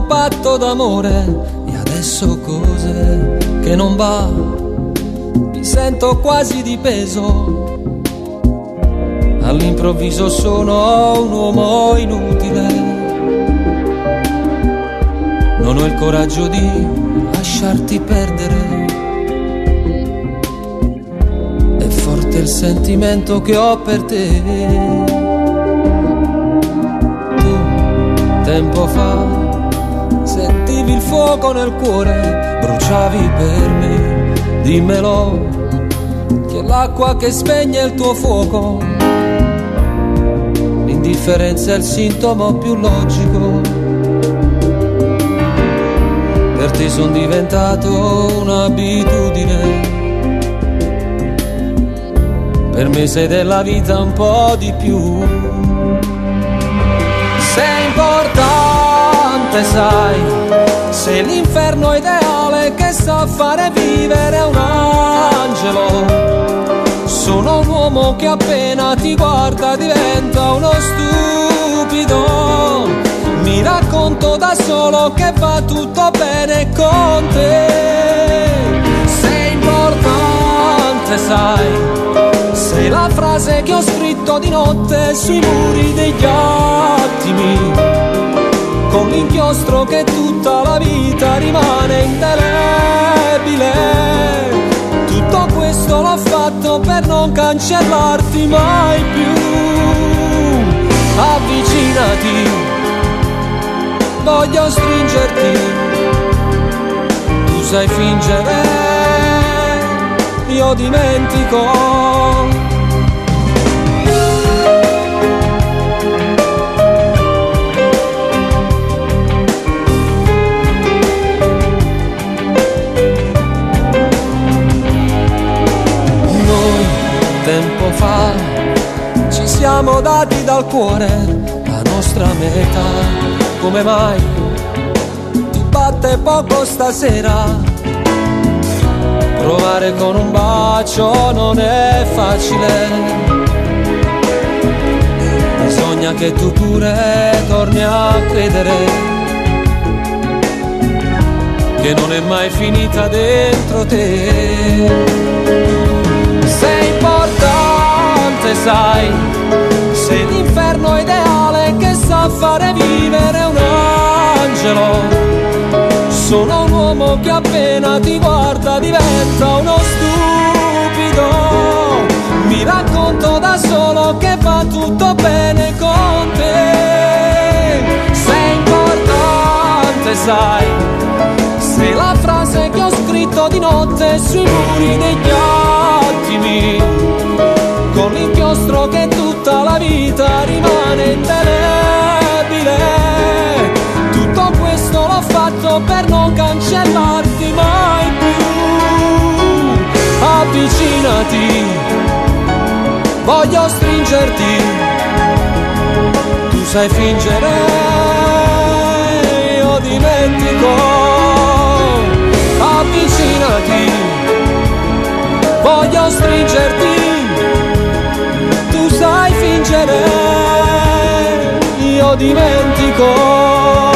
tanto d'amore e adesso cose che non va. Mi sento quasi di peso. All'improvviso sono un uomo inutile. Non ho il coraggio di lasciarti perdere. È forte il sentimento che ho per te. tempo fa sentivi il fuoco nel cuore, bruciavi per me, dimmelo, che è l'acqua che spegne il tuo fuoco. L'indifferenza è il sintomo più logico. Per te sono diventato un'abitudine. Per me sei della vita un po' di più importante, sai, se l'inferno ideale che sa fare vivere un angelo. Sono un uomo che appena ti guarda diventa uno stupido. Mi racconto da solo che va tutto bene con te. Sei importante, sai sei la frase che ho scritto di notte sui muri degli attimi con l'inchiostro che tutta la vita rimane indelebile. Tutto questo l'ho fatto per non cancellarti mai più. Avvicinati, voglio stringerti, tu sai fingere, io dimentico siamo dati dal cuore la nostra metà. Come mai ti batte poco stasera? Provare con un bacio non è facile. Bisogna che tu pure torni a credere che non è mai finita dentro te importante, sai, fare vivere un angelo. Sono un uomo che appena ti guarda diventa uno stupido. Mi racconto da solo che va tutto bene con te. Sei importante, sai, sei la frase che ho scritto di notte sui muri degli attimi con l'inchiostro che tutta la vita rimane indelebile. Fatto per non cancellarti mai più. Avvicinati, voglio stringerti, tu sai fingere, io dimentico. Avvicinati, voglio stringerti. Sai fingere, io dimentico